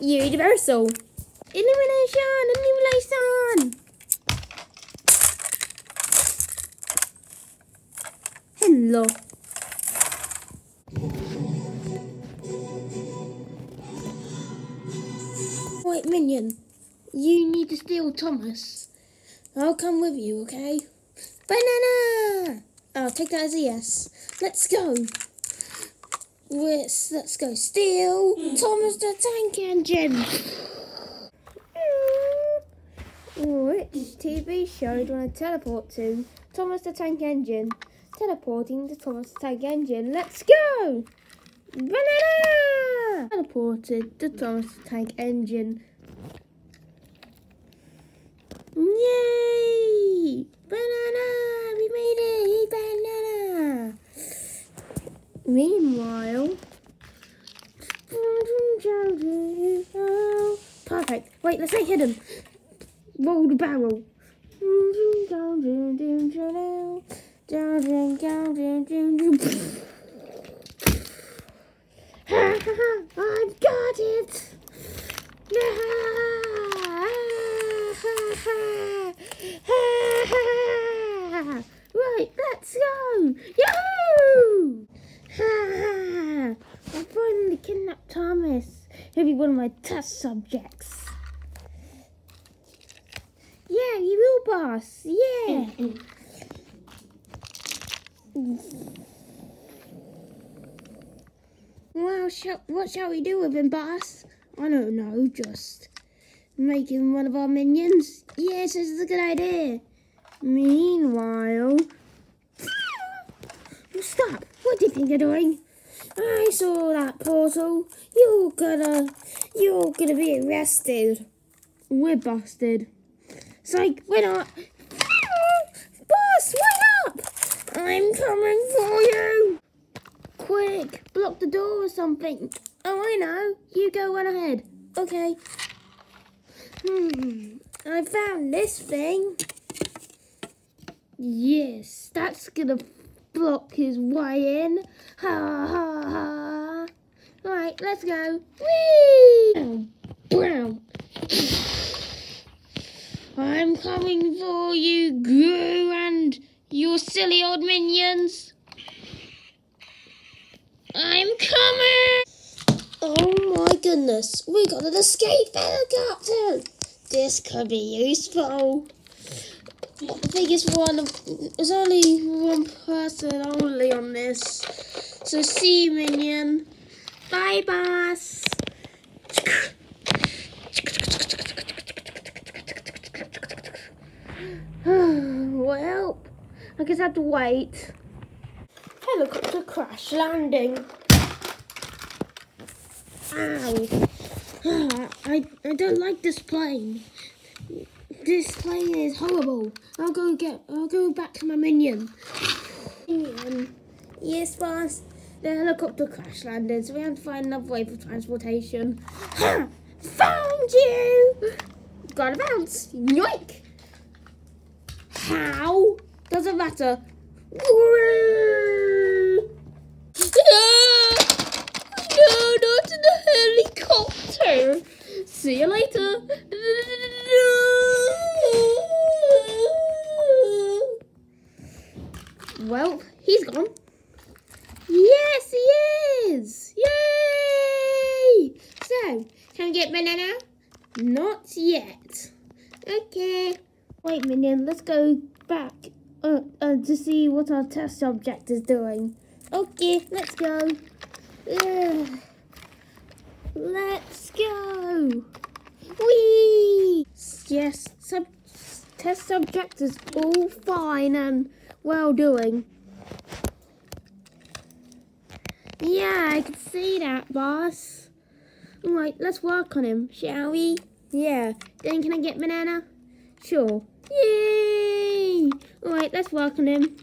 universal. Illumination! Illumination! Hello. Right, Minion. You need to steal Thomas. I'll come with you, okay? Banana! I'll take that as a yes. Let's go. Let's, let's go steal Thomas the Tank Engine. Which TV show do you want to teleport to? Thomas the Tank Engine. Teleporting to Thomas the Tank Engine. Let's go! Banana! Teleported to Thomas the Tank Engine. Yay! Banana! We made it! Banana! Meanwhile... Wait, let's make hidden. Roll the barrel. I've got it! Right, let's go! Yahoo! I finally kidnapped Thomas. He'll be one of my test subjects. Yeah, you will, boss. Yeah. Mm, mm. well, shall, what shall we do with him, boss? I don't know, just make him one of our minions. Yes, this is a good idea. Meanwhile... Stop! What do you think you're doing? I saw that portal. You're gonna... You're gonna be arrested. We're busted. It's like, we're not... Boss, wait up! I'm coming for you! Quick, block the door or something. Oh, I know. You go on ahead. Okay. Hmm. I found this thing. Yes, that's gonna block his way in. Ha ha ha. Right, let's go. Whee! Brown. I'm coming for you, Gru, and your silly old minions. I'm coming! Oh my goodness, we got an escape helicopter! This could be useful. The biggest one, there's only one person only on this. So see you, minion. Bye, boss. Well, I guess I have to wait. Helicopter crash landing. Ow. I, I don't like this plane. This plane is horrible. I'll go get, I'll go back to my minion. Minion. Yes, boss. The helicopter crash landed, so we have to find another way for transportation. Ha! Found you! Gotta bounce. Yoink! How? Doesn't matter. No, not in the helicopter. See you later. Well, he's gone. Yes, he is. Yay! So, can we get banana? Not yet. Okay. Wait, Minion, let's go back uh, uh, to see what our test subject is doing. Okay, let's go. Ugh. Let's go. Whee! Yes, sub test subject is all fine and well doing. Yeah, I can see that, boss. Alright, let's work on him, shall we? Yeah. Then can I get banana? Sure. Yay! Alright, let's work on him.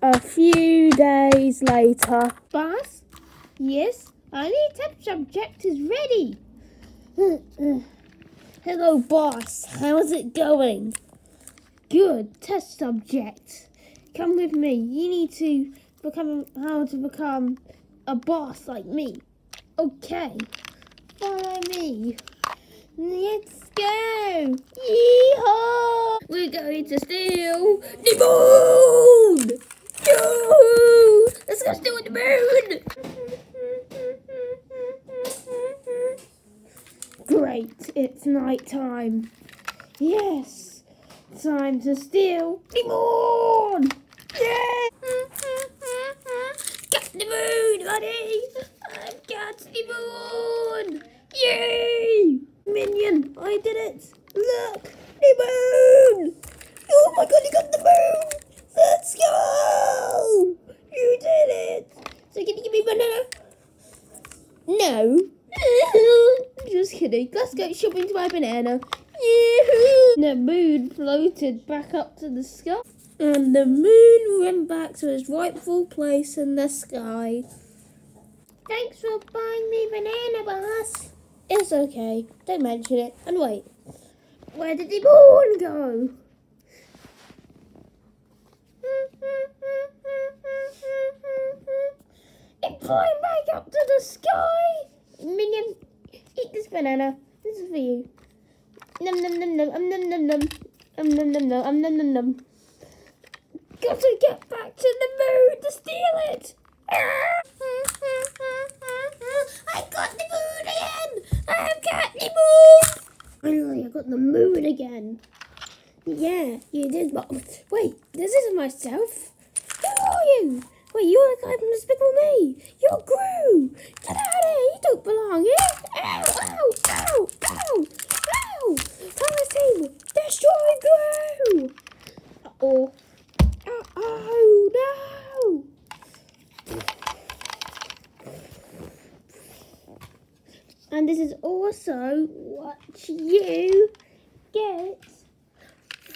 A few days later. Boss? Yes? Our new test subject is ready. Hello, boss. How's it going? Good. Test subject. Come with me. You need to become how to become a boss like me. Okay. Follow me. Let's go. Yeehaw! We're going to steal the moon. Yoo-hoo! Let's go steal the moon. Great. It's night time. Yes. Time to steal the moon. Yeah. Got the moon, honey! Moon! Yay! Minion, I did it! Look! The moon! Oh my god, you got the moon! Let's go! You did it! So can you give me banana? No. Just kidding. Let's go shopping to buy banana. The moon floated back up to the sky. And the moon went back to its rightful place in the sky. Thanks for buying me banana, boss. It's okay. Don't mention it. And wait. Where did the moon go? It climbed back up to the sky. Minion, eat this banana. This is for you. Num num num num um, num num num um num num num um num num num. Got to get back to the moon to steal it. I got the moon again. I've got the moon. Finally, I got the moon again. Yeah, you did. But wait, this isn't myself. Who are you? Wait, you're the guy from Despicable Me. You're Gru. Get out of here. You don't belong here. Ow, ow, ow, ow, ow. Thomas team, destroy Gru. Uh-oh. Oh, oh no! And this is also what you get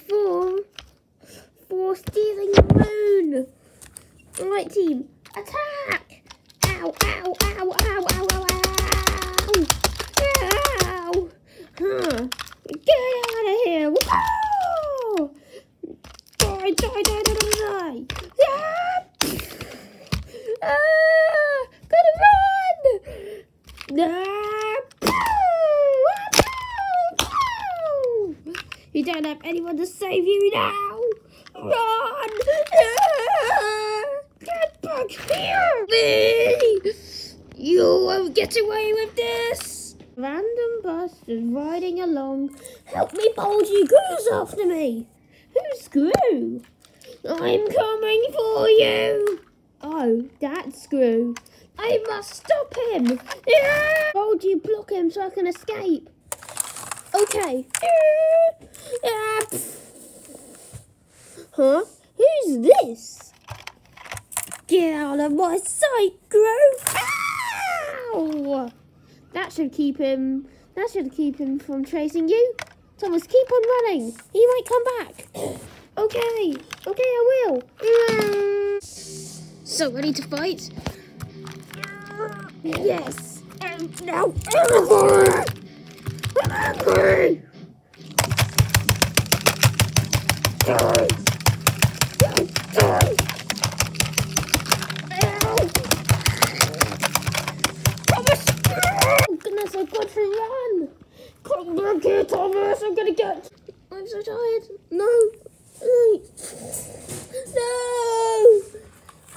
for for stealing the moon. All right, team, attack! Ow, ow, ow, ow, ow, ow, ow! Ow! Huh. Get out of here! Die, die, die, die, die, die! Yeah! Ah! Gotta run! Ah! Pew! Pew! You anyone to save you now! Run! Get back here! Me! You won't get away with this! Random bus is riding along. Help me, Bulgy Goose after me! Who's Screw? I'm coming for you! Oh, that's Screw. I must stop him! Yeah! Block him so I can escape. Okay. Yeah. Huh? Who's this? Get out of my sight, Screw! Ow! That should keep him. That should keep him from chasing you. Thomas, keep on running. He might come back. okay, okay, I will. So ready to fight? Yes. And now. I'm. Thomas! Oh goodness, I've got to run! Come back here, Thomas! I'm gonna get. I'm so tired. No! No!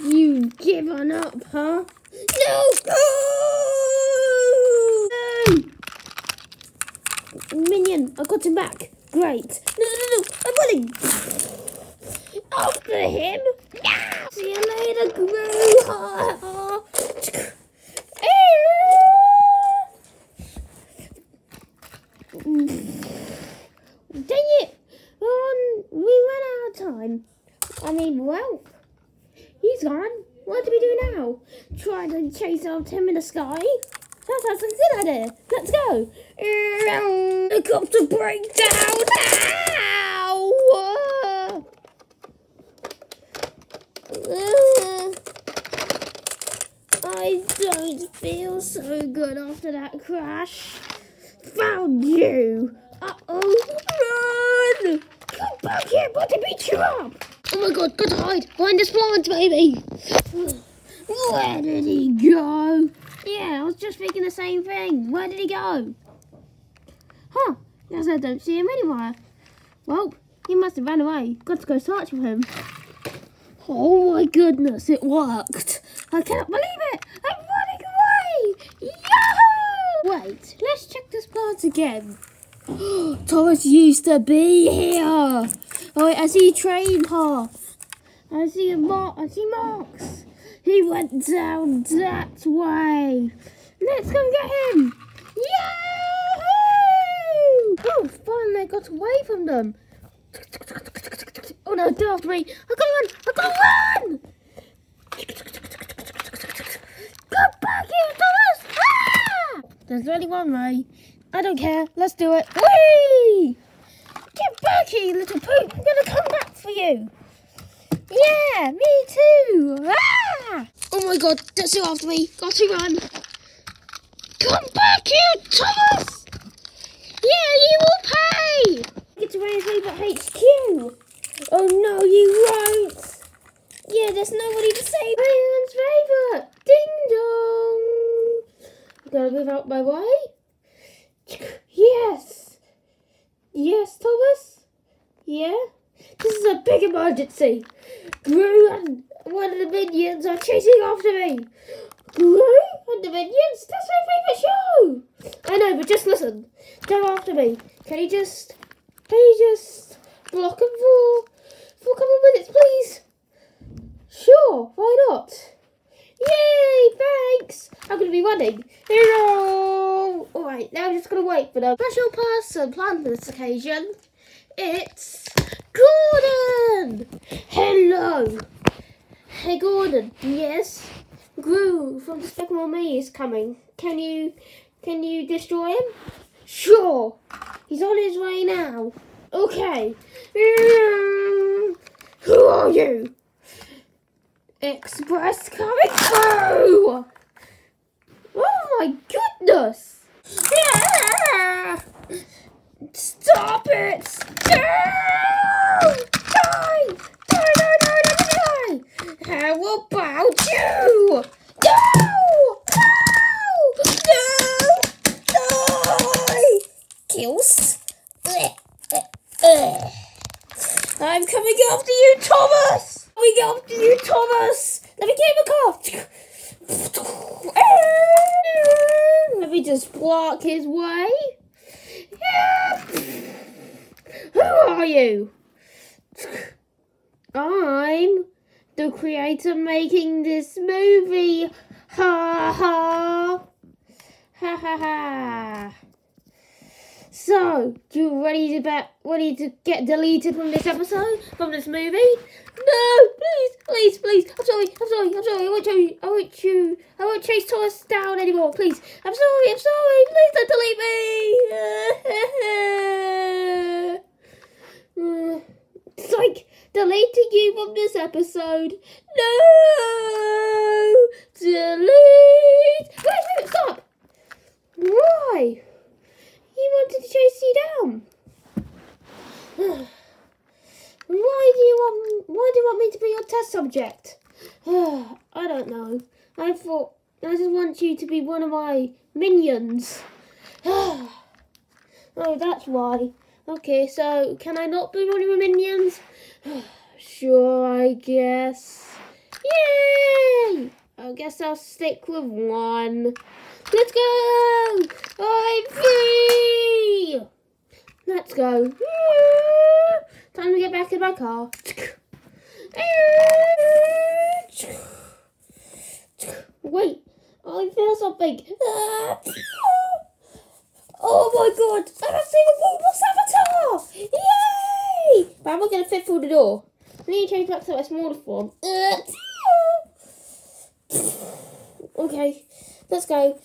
You given up, huh? No! No! I got him back. Great. No, no, no, no. I'm running. After him. Yeah. See you later, Gru. Dang it! Um, we ran out of time. I mean, well, he's gone. What do we do now? Try to chase after him in the sky? That sounds like a good idea. Let's go. Helicopter breakdown. Ow! Uh, I don't feel so good after that crash. Found you! Uh-oh! Run! Come back here, I'm to beat you up! Oh my god, got to hide! Behind this plant, baby! Where did he go? Yeah, I was just thinking the same thing. Where did he go? Huh, guess I don't see him anywhere. Well, he must have ran away. Got to go search for him. Oh my goodness, it worked. I cannot believe it. I'm running away. Yahoo! Wait, let's check this plant again. Thomas used to be here. Oh, wait, I see train path. I see a mark. I see marks. He went down that way. Let's go get him. Yahoo! Oh, finally I got away from them. Oh no, they're after me. I gotta run. I gotta run. Come back here, Thomas. Ah! There's only one way. I don't care. Let's do it. Whee! Get back here, little poop. I'm gonna come back for you. Yeah, me too. Ah! Oh my god, they're still after me. Got to run. Come back here, Thomas. Yeah, you will pay. Get to raise me but HQ. Oh no, you won't. Yeah, there's nobody to save. Anyone's favourite. Ding dong. Gotta move out my way. Yes. Yes, Thomas? Yeah? This is a big emergency. Gru and one of the minions are chasing after me. Gru and the minions? That's my favourite show. I know, but just listen. They're after me. Can you just, can you just block them for, for a couple of minutes, please? Sure, why not? Yay, thanks. I'm going to be running. Hello. All right, now I'm just going to wait for the special person planned for this occasion. It's Gordon. Hello. Hey, Gordon. Yes. Gru from Despicable Me is coming. Can you, can you destroy him? Sure. He's on his way now. Okay. Mm, who are you? Express coming through! Oh my goodness! Yeah! Stop it! No! Die! Die, die, die, die, die! How about you? No! No! No! Die! Kills? I'm coming after you, Thomas! We go after you, Thomas! Let me get in the car! Let me just block his way. Who are you? I'm the creator making this movie. Ha ha. Ha ha ha. So, you ready to bet ready to get deleted from this episode? From this movie? No, please, please, please. I'm sorry, I'm sorry, I'm sorry. I won't you I won't you I won't chase Thomas down anymore, please. I'm sorry, I'm sorry, please don't delete me. it's like deleting you from this episode. No delete Wait, wait, stop. Why? He wanted to chase you down. why do you want? Why do you want me to be your test subject? I don't know. I thought I just want you to be one of my minions. oh, that's why. Okay, so can I not be one of your minions? sure, I guess. Yay! I guess I'll stick with one. Let's go! I'm free! Let's go. Time to get back in my car. Wait, I feel something. Oh my god, I have seen a Bulbous Avatar! Yay! But I'm not going to fit through the door. I need to change back to a smaller form. Okay, let's go.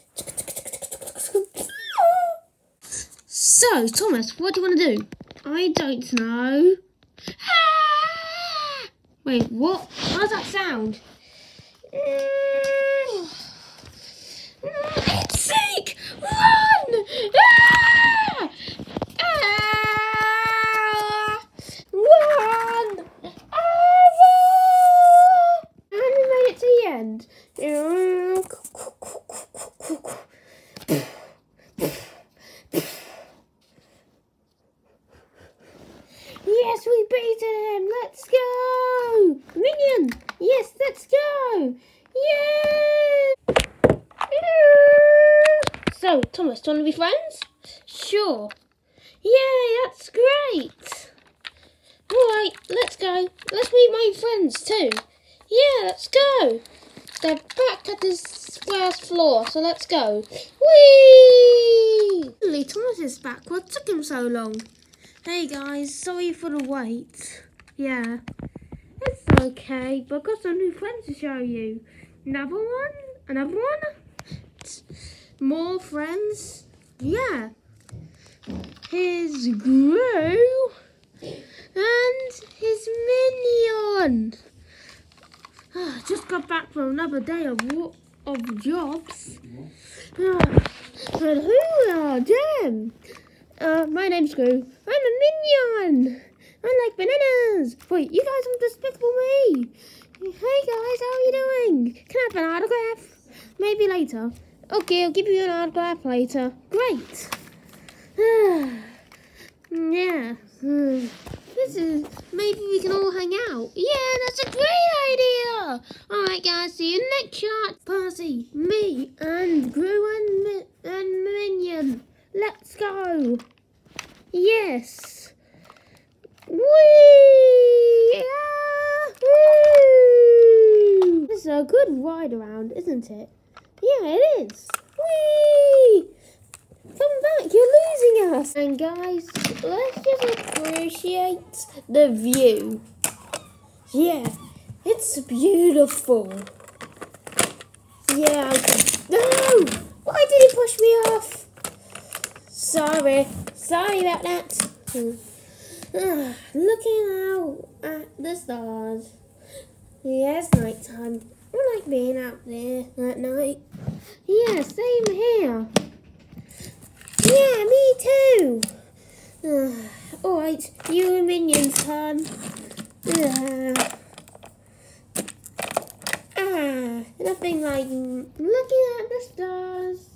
So, Thomas, what do you want to do? I don't know. Ah! Wait, what? How does that sound? Yay! So, Thomas, do you want to be friends? Sure. Yay, that's great. Alright, let's go. Let's meet my friends too. Yeah, let's go. They're back at the first floor, so let's go. Whee! Finally, Thomas is back. What took him so long? Hey guys, sorry for the wait. Yeah. Okay, but I've got some new friends to show you. Another one? Another one? More friends? Yeah. Here's Gru and his minion. Ah, just got back from another day of of jobs. Ah, and who are them? Uh, my name's Gru. I'm a minion. I like bananas. Wait, you guys are despicable me. Hey guys, how are you doing? Can I have an autograph? Maybe later. Okay, I'll give you an autograph later. Great. yeah. Hmm. This is maybe we can all hang out. Yeah, that's a great idea. All right, guys. See you next shot. Percy, me, and Gru and, and Minion. Let's go. Yes. Whee! This is a good ride around, isn't it? Yeah, it is. Whee! Come back, you're losing us. And guys, let's just appreciate the view. Yeah, it's beautiful. Yeah, no! Why did he push me off? Sorry, sorry about that. Looking out at the stars. Yeah, it's night time. I like being out there at night. Yeah, same here. Yeah, me too. Uh, Alright, you and Minion's. Uh, ah, nothing like looking at the stars.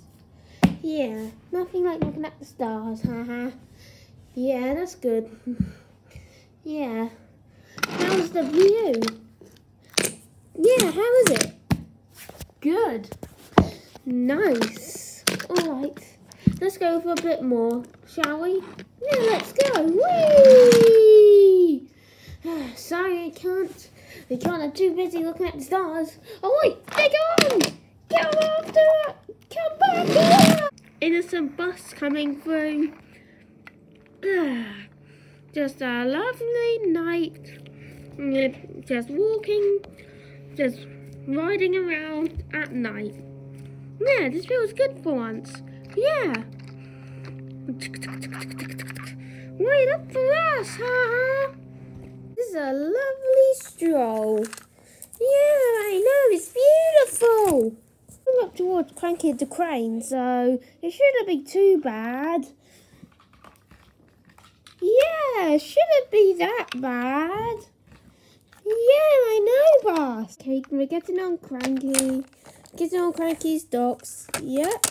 Yeah, nothing like looking at the stars, haha. Yeah, that's good. Yeah. How's the view? Yeah, how is it? Good. Nice. Alright. Let's go for a bit more, shall we? Yeah, let's go. Whee! Sorry, I can't. I can't. I'm too busy looking at the stars. Oh, wait. They're gone! Come after! it! Come back here! Innocent bus coming through. just a lovely night. Mm, just walking, just riding around at night. Yeah, this feels good for once. Yeah. Wait up for us, huh? This is a lovely stroll. Yeah, I know, it's beautiful. I'm up towards Cranky the Crane, so it shouldn't be too bad. Yeah, shouldn't be that bad. Yeah, I know, boss. Okay, we're getting on Cranky. Getting on Cranky's docks. Yep.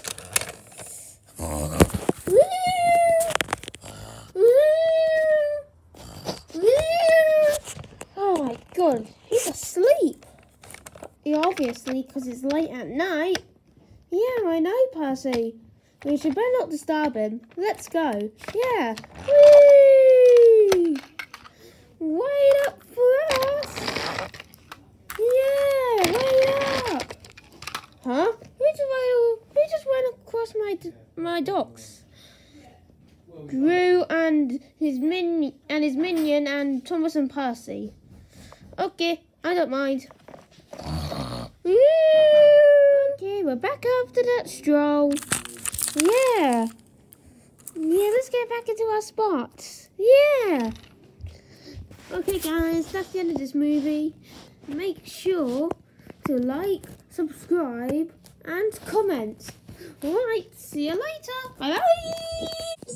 Oh my god, he's asleep. Yeah, obviously, because it's late at night. Yeah, I know, Percy. We should better not disturb him. Let's go. Yeah. Whee! Wait up for us. Yeah, wait up. Huh? Who just went, who just went across my my docks? Gru and his min and his minion and Thomas and Percy. Okay, I don't mind. Okay, we're back after that stroll. Yeah. Yeah, let's get back into our spots. Yeah. Okay, guys, that's the end of this movie. Make sure to like, subscribe, and comment. Alright, see you later. Bye-bye.